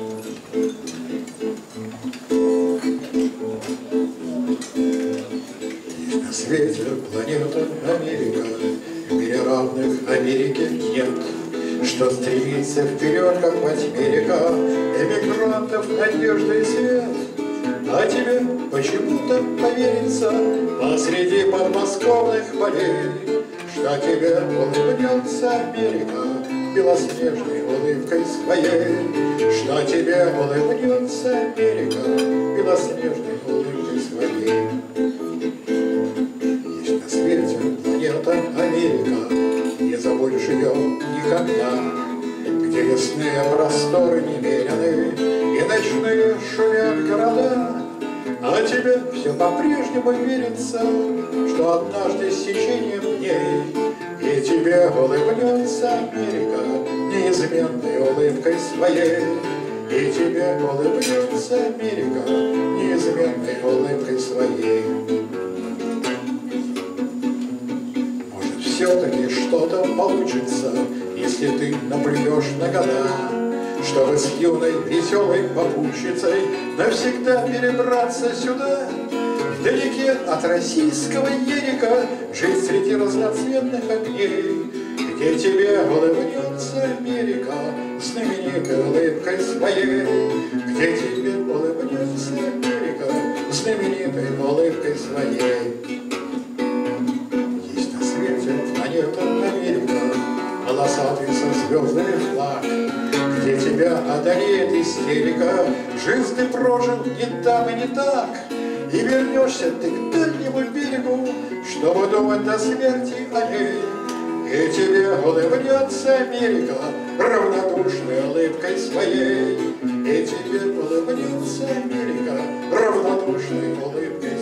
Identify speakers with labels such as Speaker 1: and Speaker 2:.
Speaker 1: На свете планета Америка, В мире равных Америке нет. Что стремится вперед, как во река, Эмигрантов надежда и свет. А тебе почему-то поверится Посреди подмосковных полей, Что тебе улыбнется Америка Белоснежной улыбкой своей, Что тебе улыбнется Америка Белоснежной улыбкой своей. Есть на свете планета Америка, Не забудешь ее никогда, Где лесные просторы немерены И ночные шумят города. А тебе все по-прежнему верится, Что однажды с течением дней тебе улыбнется Америка Неизменной улыбкой своей. И тебе улыбнется Америка Неизменной улыбкой своей. Может, все-таки что-то получится, Если ты наплюешь на года, Чтобы с юной веселой попутчицей Навсегда перебраться сюда, Вдалеке от российского ерика Жить среди разноцветных огней, Где тебе улыбнется Америка Знаменитой улыбкой своей, Где тебе улыбнется Америка Знаменитой улыбкой своей. Есть на свете планета Америка, Полосатый со звездами флаг, Где тебя одолеет истерика, Жизнь ты прожил не там и не так, И вернешься ты к дальнему берегу, Чтобы думать до смерти о ней. И тебе улыбнется Америка Равнодушной улыбкой своей. И тебе улыбнется Америка Равнодушной улыбкой